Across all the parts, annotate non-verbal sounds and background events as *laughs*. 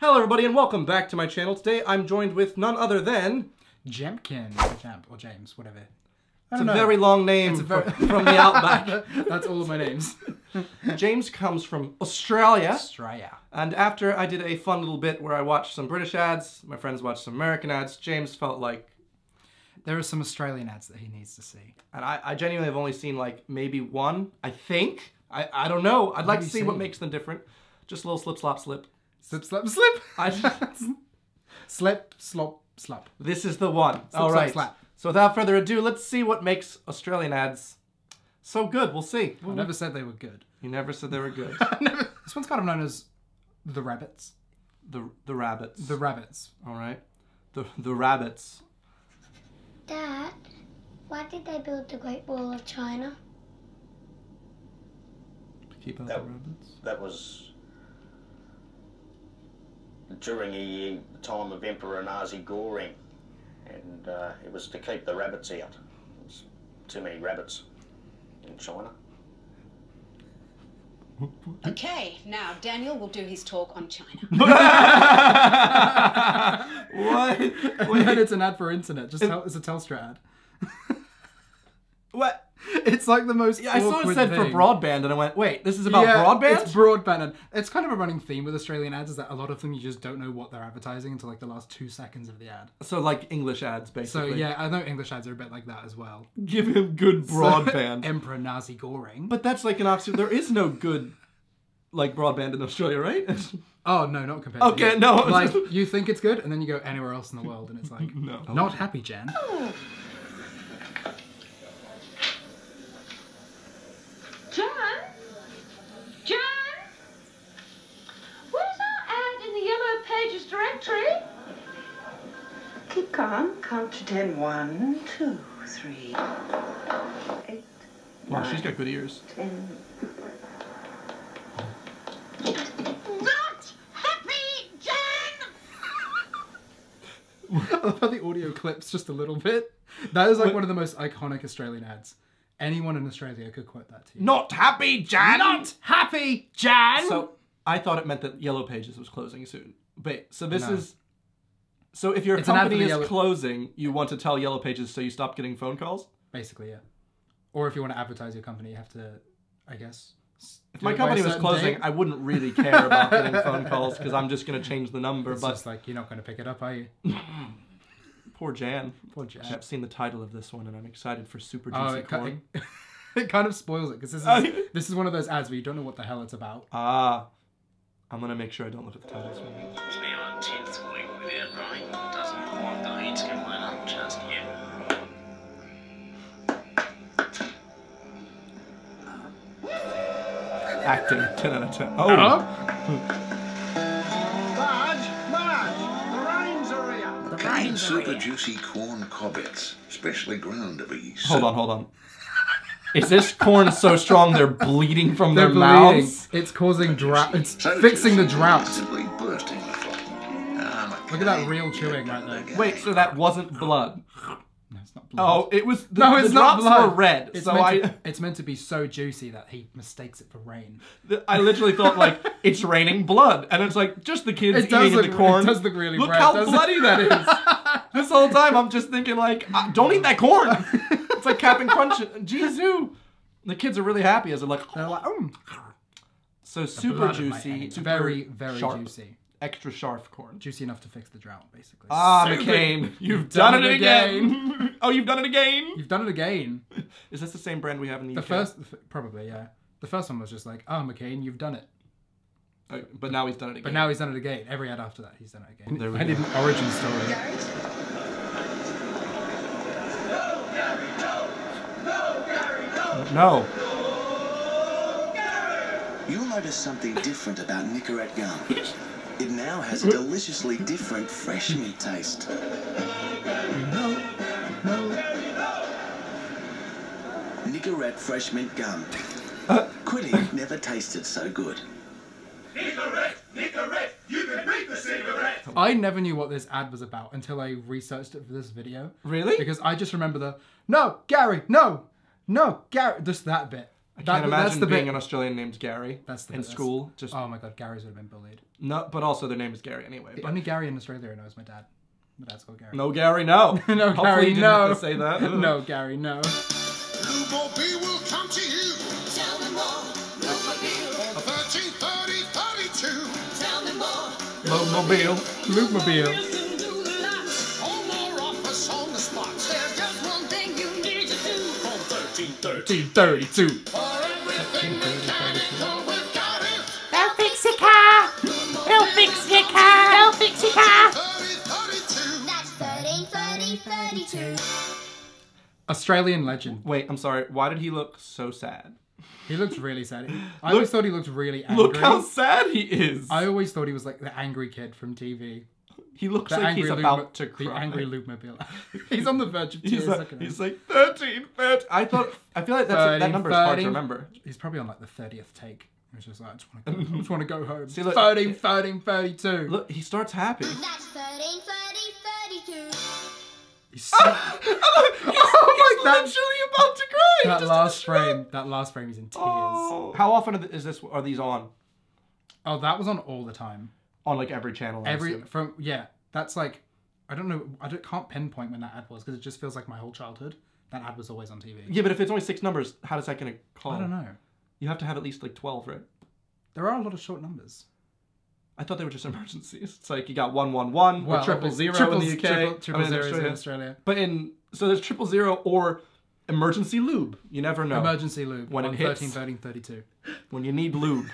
Hello, everybody, and welcome back to my channel. Today, I'm joined with none other than Jemkin, or James, whatever. I it's a know. very long name It's a very- from the outback. *laughs* That's all of my names. *laughs* James comes from Australia, Australia. and after I did a fun little bit where I watched some British ads, my friends watched some American ads. James felt like, There are some Australian ads that he needs to see. and I, I genuinely have only seen like maybe one. I think I, I don't know. I'd like to you see what makes them different. Just a little slip, slop, slip. Slip, slap, slip. I, just... *laughs* Slip, slop, slap. this is the one. Slip, All slap, slap. So without further ado, let's see what makes Australian ads so good. We'll see. I never said they were good. You never said they were good. *laughs* This one's kind of known as the rabbits. the the rabbits. The rabbits. All right. The the rabbits. Dad, why did they build the Great Wall of China? Keep out That- the rabbits. That was during the time of Emperor Nazi Goring, and uh, it was to keep the rabbits out. There's too many rabbits in China. Okay, now Daniel will do his talk on China. *laughs* what? And then it's an ad for internet. Just tell, it's a Telstra ad. What? *laughs* It's like the most. Yeah, I saw it said for broadband, and I went, "Wait, this is about Yeah, broadband." It's broadband. And it's kind of a running theme with Australian ads is that a lot of them you just don't know what they're advertising until like the last two seconds of the ad. so like English ads, basically. So yeah, I know English ads are a bit like that as well. *laughs* give him good broadband. *laughs* Emperor Nazi Goring. but that's like an option. There is no good like broadband in Australia, right? Oh no, not compared. Okay, to no. Like you think it's good, and then you go anywhere else in the world, and it's like No. not happy, Jen. *gasps* John? John? Where's our ad in the Yellow Pages directory? Keep calm. Count to ten. One, two, three, eight, wow, she's got good ears. ten. Not happy, John! *laughs* I love how the audio clips just a little bit. That is like one of the most iconic Australian ads. Anyone in Australia could quote that to you. Not happy, Jan. Not happy, Jan. So I thought it meant that Yellow Pages was closing soon. But so this No. is so if your It's an ad for company is Yellow- closing, you want to tell Yellow Pages so you stop getting phone calls. basically, yeah. Or if you want to advertise your company, you have to, I guess. If my it by a company was closing, date. I wouldn't really care about getting *laughs* phone calls because I'm just going to change the number. It's but just like you're not going to pick it up, are you? *laughs* poor Jan. Poor Jan. I've seen the title of this one and I'm excited for Super Oh, Juicy it, ki- Corn. it, *laughs* it kind of spoils it because this Oh, is this is one of those ads where you don't know what the hell it's about. Ah, I'm gonna make sure I don't look at the titles. It's now our tenth week without *laughs* Cane super juicy corn Cobbettes, specially ground to be. hold on, hold on. Is this corn so strong they're bleeding from They're their bleeding. mouths? It's causing drought. It's So fixing the juicy, drought. Simply bursting the flock. Ah, Look at that real chewing right there. Wait, so that wasn't blood? It's not blood. Oh, it was. The, no, the it's not drops blood. were red. It's so meant I, to, *laughs* it's meant to be so juicy that he mistakes it for rain. I literally thought like it's raining blood, and it's like just the kids It does eating look- the corn. it does look really Look red, how doesn't it? bloody that is. *laughs* this whole time I'm just thinking like, uh, don't eat that corn. *laughs* it's like Captain Crunch. Jeez, the kids are really happy as they're like, They're like, mm. so super blood of my juicy, enemy. super very, very sharp, juicy, extra sharp corn. juicy enough to fix the drought, basically. Ah, Super- McCain, you've, done, done it it again. *laughs* oh, you've done it again. You've done it again. *laughs* Is this the same brand we have in the, The UK? first, the f- probably, yeah. The first one was just like, oh, McCain, you've done it. Oh, but now he's done it again. But now he's done it again. Every ad after that, he's done it again. There we I go. need an origin story. no. You'll notice something different about Nicorette gum. *laughs* It now has a deliciously different fresh mint taste. Nicorette fresh mint gum. Uh. Quitting never tasted so good. Nicorette, Nicorette, you can beat the cigarette. I never knew what this ad was about until I researched it for this video. Really? Because I just remember the no, Gary, no, no, Gary, just that bit. I That- can't that's imagine the being bit- an Australian named Gary That's the in bit that's- school. Just Oh my god, Gary's would have been bullied. no, but also their name is Gary anyway. The But only Gary in Australia knows my dad. My dad's called Gary. no, Gary, no. *laughs* no, Hopefully Gary, you didn't no. have to say that. *laughs* no, Gary, no. Lube Mobile will come to you. Tell me more. Lube Mobile. 13, 30, 32. Tell me more. Mobile. Lube Mobile. All more offers Australian legend. Wait, I'm sorry. Why did he look so sad? He looks really sad. *laughs* I always thought he looked really angry. Look how sad he is. I always thought he was like the angry kid from TV. he looks The like he's angry about Luke, to The cry. angry Lube Mobile. *laughs* he's on the verge of *laughs* He's tears. like, look at him. he's like 13, 13. I thought. I feel like that's, that 13, number is hard to 13. remember. He's probably on like the 30th take. He's just like, I just want to go, I just want to go home. See, look- 13, 13, 32. Look, he starts happy. That's 13, 30, 32. He's *laughs* so, oh my- that- literally about to cry. that last frame, that last frame, he's in tears. Oh. How often is this? Are these on? Oh, that was on all the time. On like every channel. I Every assume. from yeah, that's like I don't know. I don't, can't pinpoint when that ad was because it just feels like my whole childhood. That ad was always on TV. Yeah, but if it's only six numbers, how does that gonna call? I don't know. You have to have at least like twelve, right? There are a lot of short numbers. I thought they were just emergencies. It's like you got one one one or Well, triple but zero in the UK, triple- I triple mean, zeros in Australia. Australia. But in so there's triple zero or emergency lube. You never know. Emergency lube When on it hits. 13, 13, 32. when you need lube.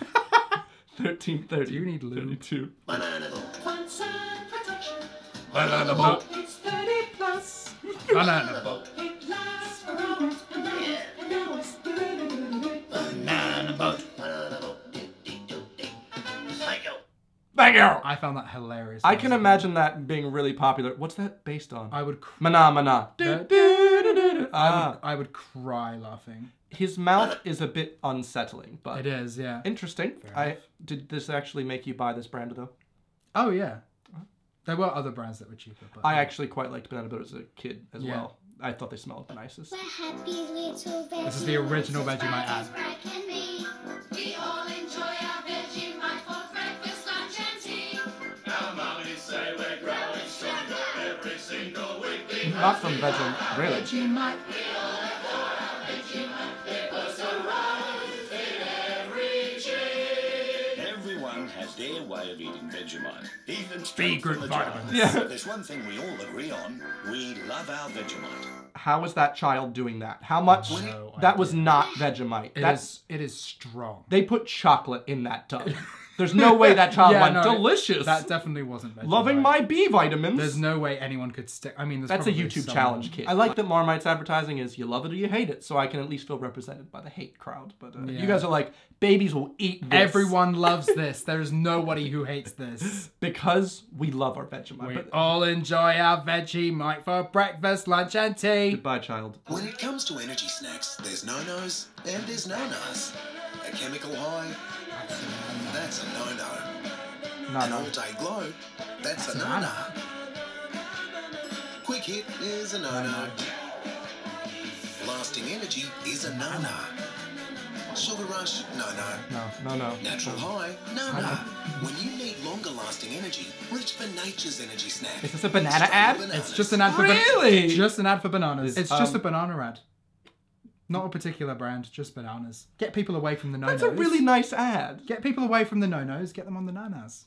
*laughs* Thirteen thirty. Do you need lube? Thirty-two. Banana Banana boat. It's 30 plus. Banana boat. Thank you. I found that hilarious. I can was a kid. imagine that being really popular. What's that based on? I would. Cr- Mana mana. That- I Ah, would. I would cry laughing. his mouth is a bit unsettling, but It is, yeah. interesting. I did this actually make you buy this brand though? Oh yeah. There were other brands that were cheaper, but I actually quite liked banana boat as a kid as Yeah. well. I thought they smelled the nicest. We're happy little This is the original Vegemite ad. Not from Veggie, really. Everyone has their way of eating Vegemite. Even B straight group from the jar. vitamins. Yeah. But there's one thing we all agree on. We love our Vegemite. How is that child doing that? How much? No that was not Vegemite. It That's is- It is strong. they put chocolate in that tub. *laughs* There's no way that *laughs* child Yeah, went no, delicious. That definitely wasn't Vegemite. Loving my B vitamins. There's no way anyone could stick. I mean, there's That's a YouTube someone- challenge kid. I like that Marmite's advertising is you love it or you hate it, so I can at least feel represented by the hate crowd. But uh, Yeah. you guys are like, babies will eat this. Everyone *laughs* loves this. There's nobody who hates this. because we love our Vegemite. We But all enjoy our Vegemite for breakfast, lunch, and tea. goodbye, child. When it comes to energy snacks, there's no-nos and there's no-nos. A chemical high, An no. all-day glow, that's, That's a a no-no. no-no. Quick hit is a no-no. Lasting energy is a no-no. Sugar rush, no-no. No, no, no. Natural no. high, no-no. When you need longer lasting energy, reach for nature's energy snack. Is this a banana ad? It's just an ad for Really? just an ad for bananas. Is, It's just um, a banana ad. Not a particular brand, just bananas. Get people away from the no-nos. That's a really nice ad. Get people away from the no-nos. Get them on the nanas.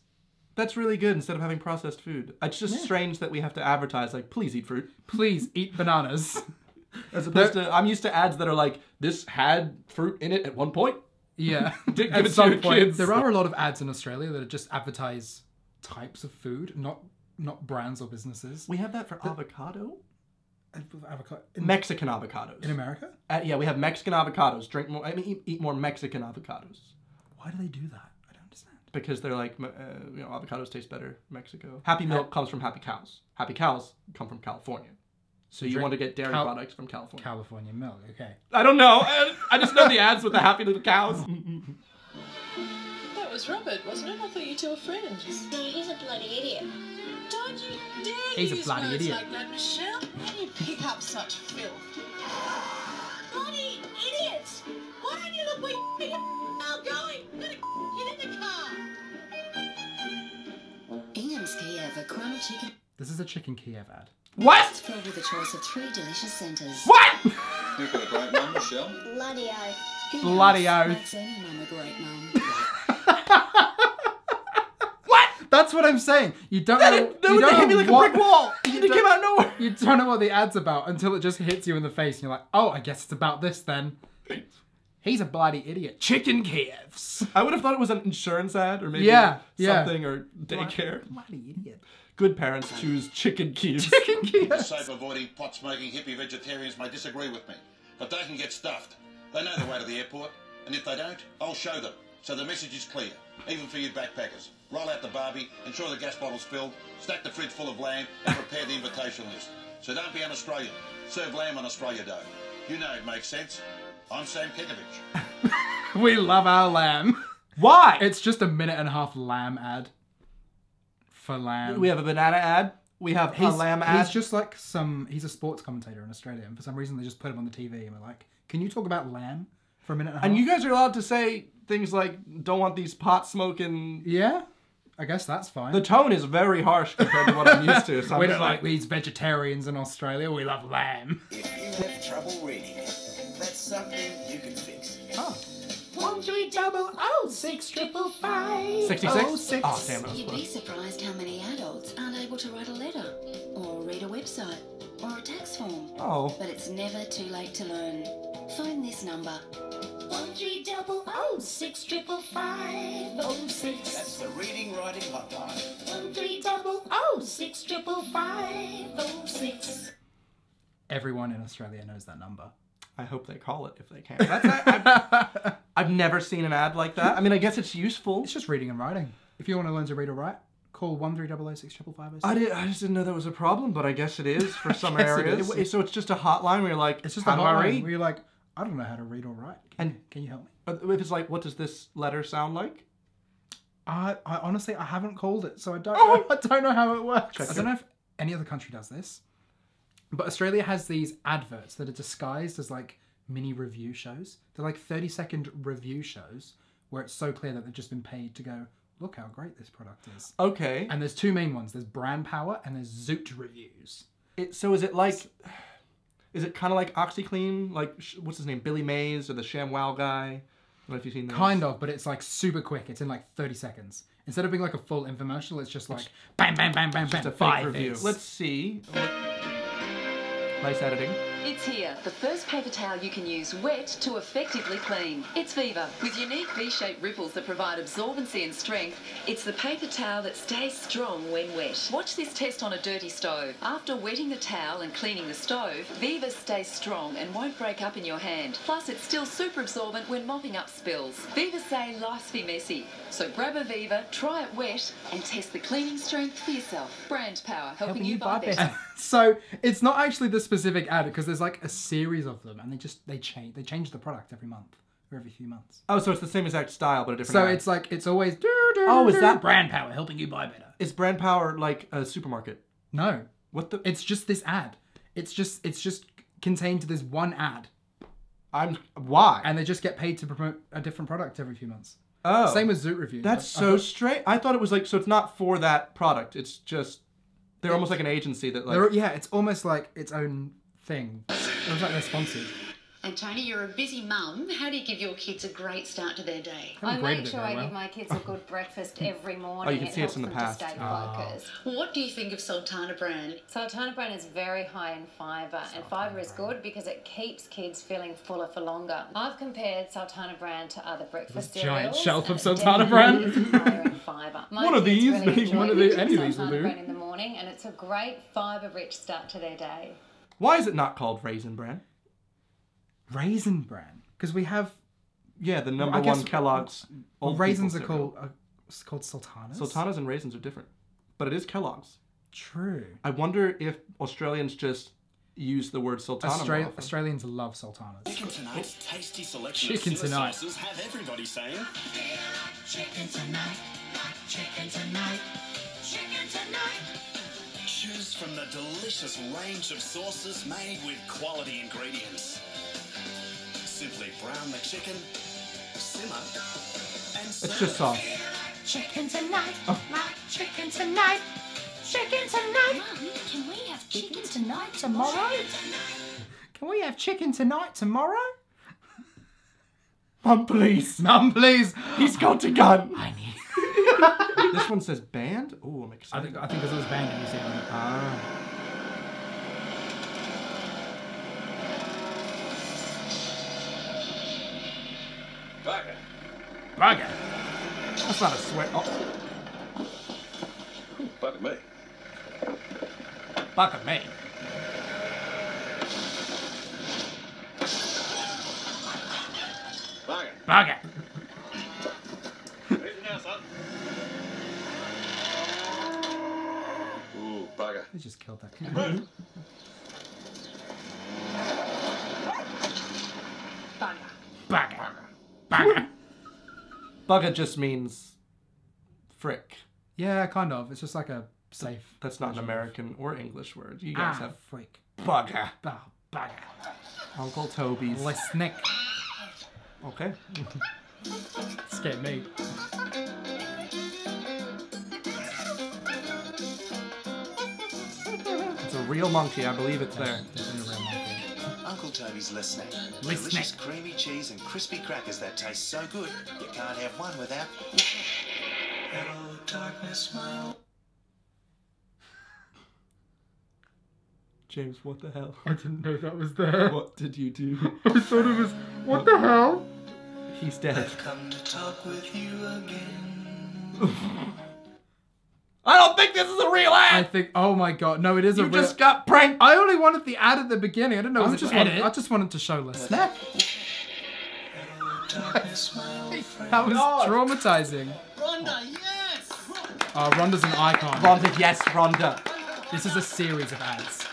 That's really good instead of having processed food. It's just Yeah. strange that we have to advertise like, please eat fruit. Please eat bananas. *laughs* As opposed to, I'm used to ads that are like, this had fruit in it at one point. Yeah. *laughs* At it to some point, kids. there are a lot of ads in Australia that just advertise types of food, not not brands or businesses. We have that for avocado. Avocado in, Mexican avocados. in America. Uh, yeah, we have Mexican avocados. Drink more. I mean, eat, eat more Mexican avocados Why do they do that? I don't understand. because they're like, uh, you know, avocados taste better. Mexico. Happy milk comes from happy cows. Happy cows come from California. So you drink want to get dairy Cal- products from California. California milk. Okay. I don't know. I, I just know the ads with the happy little cows. *laughs* That was Robert, wasn't it? I thought you two were friends. No, he's a bloody idiot. Don't you dare He's a use bloody words idiot. like that, Michelle. How do you pick up such filth? Bloody idiots! Why don't you look Now going. Get in the car. Kiev, a Krama chicken This is a chicken Kiev ad. What? is filled with a choice of three delicious centres. What? *laughs* You've got a great mum, Michelle. Bloody oath. Bloody oath. Makes any mum a great mum. *laughs* That's what I'm saying. You don't That, know. that you would don't hit me know like what- a brick wall. *laughs* You It came don't- out of nowhere. You don't know what the ad's about until it just hits you in the face, and you're like, "Oh, I guess it's about this then." He's a bloody idiot. Chicken Kievs. I would have thought it was an insurance ad or maybe Yeah, yeah. something or daycare. Bloody idiot. Good parents choose chicken Kievs. *laughs* Chicken Kievs. Safe avoiding pot smoking hippie vegetarians may disagree with me, but they can get stuffed. They know the way to the airport, and if they don't, I'll show them. So the message is clear, even for you backpackers. Roll out the barbie, ensure the gas bottle's filled, stack the fridge full of lamb, and prepare the invitation list. So don't be un-Australian. Serve lamb on Australia Day. You know it makes sense. I'm Sam Kekovich. *laughs* We love our lamb. Why? It's just a minute and a half lamb ad. For lamb. we have a banana ad. We have he's, a lamb ad. He's just like some. He's a sports commentator in Australia, and for some reason they just put him on the TV, and we're like, "Can you talk about lamb for a minute and a half?" and you guys are allowed to say things like, "Don't want these pot smoking." yeah, I guess that's fine. The tone is very harsh compared to what I'm used to. So *laughs* we just don't like these vegetarians in Australia. We love lamb. If you have trouble reading, that's something you can fix. One three double oh six triple five. 66? Oh, six. Oh, damn, that was You'd be surprised how many adults aren't able to write a letter, or read a website, or a tax form. Oh. But it's never too late to learn. Phone this number. One three double oh six triple five oh six. That's the reading writing hotline. One three double oh six triple five oh six. Everyone in Australia knows that number. I hope they call it if they can. That's, I, I've, *laughs* I've never seen an ad like that. I mean, I guess it's useful. It's just reading and writing. If you want to learn to read or write, call one three double oh six triple five oh. I, did, I just didn't know that was a problem, but I guess it is for *laughs* some guess it areas. So it's just a hotline where you're like, It's just a I hotline where you're like, I don't know how to read or write. Can, And- can you help me? If it's like, what does this letter sound like? I, I honestly I haven't called it, so I don't Oh. know, *laughs* I don't know how it works. Check I don't know if any other country does this, but Australia has these adverts that are disguised as like mini review shows. They're like thirty second review shows where it's so clear that they've just been paid to go. Look how great this product is. Okay. And there's two main ones. There's brand power and there's Zoot reviews. It, so is it like, is it kind of like OxiClean? Like, what's his name? Billy Mays or the ShamWow guy? I don't know if you've seen those. Kind of, but it's like super quick. It's in like 30 seconds. Instead of being like a full infomercial, it's just like bam, bam, bam, bam, bam. Just a fake five review. Let's see. Nice editing. It's here, the first paper towel you can use wet to effectively clean. It's Viva. With unique V-shaped ripples that provide absorbency and strength, it's the paper towel that stays strong when wet. Watch this test on a dirty stove. After wetting the towel and cleaning the stove, Viva stays strong and won't break up in your hand. Plus, it's still super absorbent when mopping up spills. Viva say life's be messy. So grab a Viva, try it wet, and test the cleaning strength for yourself. Brand power, helping, you buy better. *laughs* so it's not actually the specific ad because there's like a series of them and they just they change they change the product every month or every few months. Oh, so it's the same exact style, but a different. So ad. it's like it's always Oh, is that brand power helping you buy better? Is brand power like a supermarket? No. What the? It's just this ad. It's just it's just contained to this one ad. I'm why? And they just get paid to promote a different product every few months. Oh, Same with Zoot Review. That's I- I so thought- strange. I thought it was like so. It's not for that product. It's just they're almost like an agency that like. Yeah, it's almost like its own thing. It was like they're sponsored. And Tony, you're a busy mum. How do you give your kids a great start to their day? I make sure I well. give my kids a good breakfast *laughs* every morning. Oh, you can it see it's helps in the them past. To stay Ah. focused. What do you think of Sultana Bran? Sultana Bran is very high in fibre, and fibre is good because it keeps kids feeling fuller for longer. I've compared Sultana Bran to other breakfast This giant shelf of Sultana Bran. is higher in fibre. *laughs* One of these, really one of the- any of these will Sultana do. in the morning, and it's a great fibre-rich start to their day. Why is it not called Raisin Bran? Raisin bran because we have Yeah, the number I guess- one Kellogg's. well, old raisins are people cereal. called uh, it's called sultanas. Sultanas and raisins are different, but it is Kellogg's. True. I wonder if Australians just use the word sultana. more Austra- often. Australians love sultanas. Chicken tonight's tasty selection Chicken of Sitter tonight. sauces have everybody saying, Chicken tonight. Chicken tonight. Chicken tonight. choose from the delicious range of sauces made with quality ingredients. Simply brown the chicken, simmer. And serve. It's just sauce. Chicken tonight. Oh. My chicken tonight. Chicken tonight. Mum, can we have chicken tonight tomorrow? Can we have chicken tonight tomorrow? Mum, please. Mum, please. He's got a gun. I need. this one says banned. Oh, I'm I excited. think I think because it was banned in New Zealand. Ah. Bugger. Bugger. That's not a swear. Oh, Bugger me. fuck me. Bugger. Bugger. Ready now, son. Ooh, bugger. Just killed that kid. Bugger. Bugger. Bugger just means frick. Yeah, kind of. It's just like a safe. That's not an version of- American or English word. You guys Ah, have freak. bugger. Oh, bugger. Uncle Toby's. Listening. Okay. Scared me. Real monkey. I believe it's there. Definitely a real monkey. Uncle Toby's listening. Listening. Delicious creamy cheese and crispy crackers that taste so good you can't have one without. Hello, darkness, my old James, what the hell? I didn't know that was there. What did you do? *laughs* I thought it was. What the hell? He's dead. come to talk with you again. *laughs* I don't think this is a real ad. I think. Oh my god! No, it is a real. You just got pranked. I only wanted the ad at the beginning. I didn't know. I was just just wanted- I just wanted to show listening. Darkness, my old friend. That was traumatizing. Rhonda, yes! Oh, Rhonda's an icon. Rhonda, yes, Rhonda. This is a series of ads.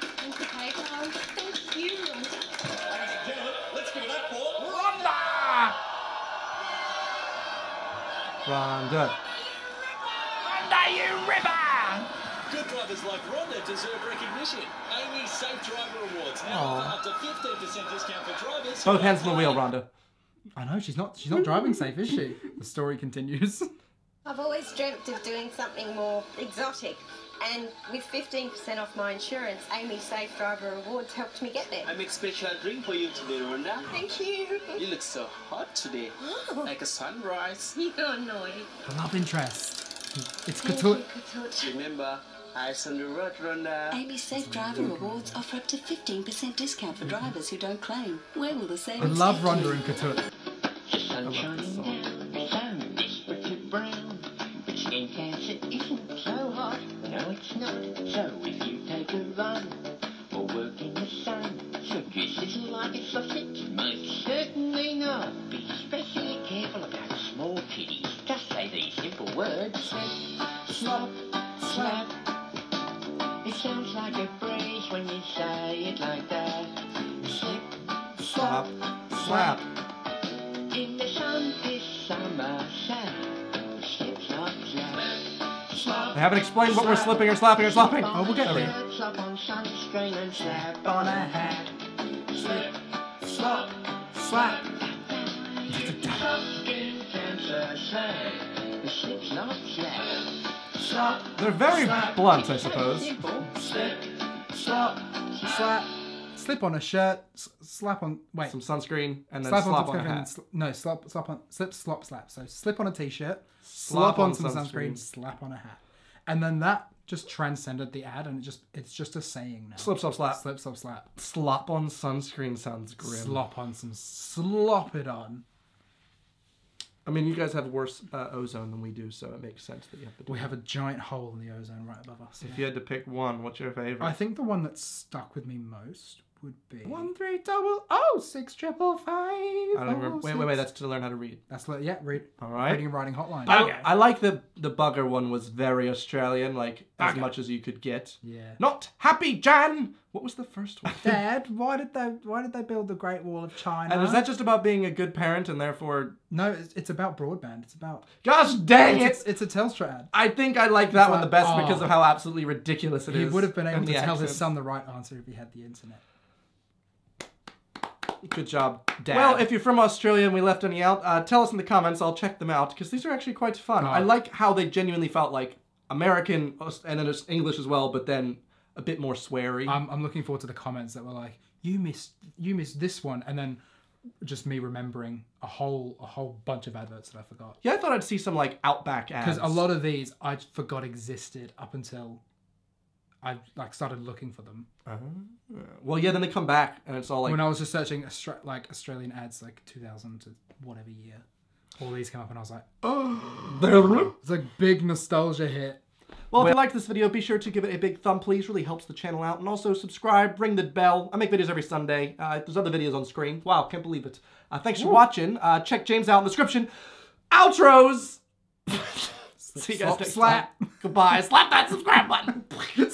Thank drivers like Rhonda deserve recognition. AAMI's Safe Driver Awards now up to 15% discount for drivers. Both hands on the wheel, Rhonda. I know she's not. She's not driving safe, is she? *laughs* The story continues. I've always dreamt of doing something more exotic, and with 15% off my insurance, AAMI Safe Driver Awards helped me get there. I make special drink for you today, Rhonda. Thank you. You look so hot today, Oh. like a sunrise. *laughs* You're naughty. The love interest. It's Thank Ketut. you, Ketut. Remember, eyes on the road, Rhonda. AAMI Safe Driver Rewards offer up to 15% discount for drivers who don't claim. Where will the I savings love take you? Rhonda and Ketut. Sun shining down, the sun desperate to brown. But skin cancer isn't so hot, no it's not. So if you take a run or work in the sun, so this isn't like a sausage, most certainly not. Be especially careful about small kitties. Just say these simple words. Slip, slop, slap. Sounds like a phrase when you say it like that. Slip, Slap. Slap. in the sun this summer, sap. Slip, slop, slap. I haven't explained what we're slipping or slapping or slopping. Oh, we'll get There Slap on sunscreen and slap on a hat. Slip, slop, Slap. skin cancer, slap. Slip, slop, slap. Slop, They're very blunt, I suppose. simple. Slip, slop, Slap. Slip on a shirt. Slap on. Wait. Some sunscreen and then slap, slap, on, on, sunscreen a and hat. sl- no, slap, slap on, slip, slop, slap. So slip on a t-shirt, Slap slap, on, on some sunscreen. sunscreen, slap on a hat, and then that just transcended the ad, and it just it's just a saying now. Slip, slop, slap. slip, slop, slap. Slop on sunscreen sounds grim. Slop on some, slop it on. I mean, you guys have worse uh, ozone than we do, so it makes sense that you have to do We that. have a giant hole in the ozone right above us. If you had to pick one, what's your favorite? I think the one that stuck with me most would be one three double oh six triple five. I don't remember. oh, Wait, wait, wait. six. That's to learn how to read. That's what, yeah. Read. All right. Reading and writing hotline. I, I like the the bugger one was very Australian, like as Bugger. much as you could get. Yeah. Not happy Jan. What was the first one? *laughs* Dad, why did they why did they build the Great Wall of China? and is that just about being a good parent and therefore? No, it's, it's about broadband. It's about. Gosh dang it's, it! It's a Telstra ad. I think I like that It's one the like, best oh. because of how absolutely ridiculous it is. He would have been able and to the tell his accents. son the right answer if he had the internet. Good job, Dad. Well, if you're from Australia and we left any out, uh, tell us in the comments. I'll check them out because these are actually quite fun. Oh. I like how they genuinely felt like American and then it's English as well, but then a bit more sweary. I'm, I'm looking forward to the comments that were like, "You missed, you missed this one," and then just me remembering a whole a whole bunch of adverts that I forgot. yeah, I thought I'd see some like Outback ads. Because a lot of these I forgot existed up until I like started looking for them. Well, yeah, then they come back and it's all like when I was just searching like Australian ads, like 2000 to whatever year, all these come up, and I was like, *gasps* oh, it's like big nostalgia hit. Well, if you liked this video, be sure to give it a big thumb, please. Really helps the channel out. And also subscribe, ring the bell. I make videos every Sunday. Uh, there's other videos on screen. Wow, can't believe it. Uh, thanks for watching. Uh, check James out in the description. Outros! *laughs* See you guys Slap, next slap. time. Goodbye. Slap that subscribe button. *laughs*